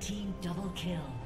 Team double kill.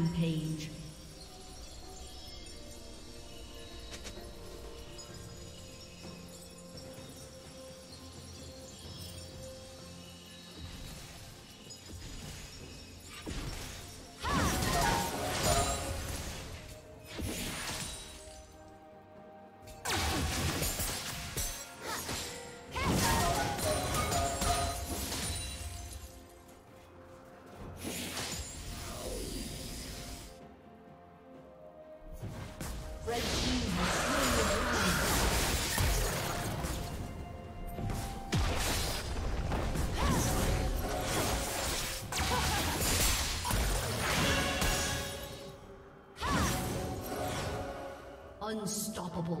Rampage. Unstoppable.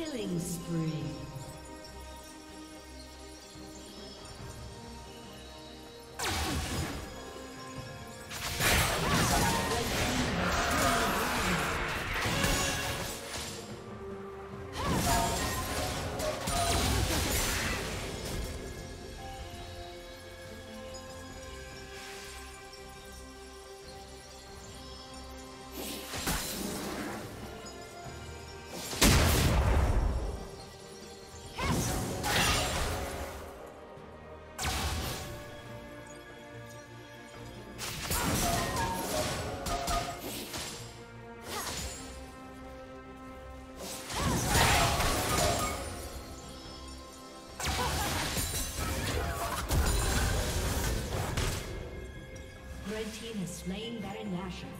Killing spree. Slain Baron Nashor.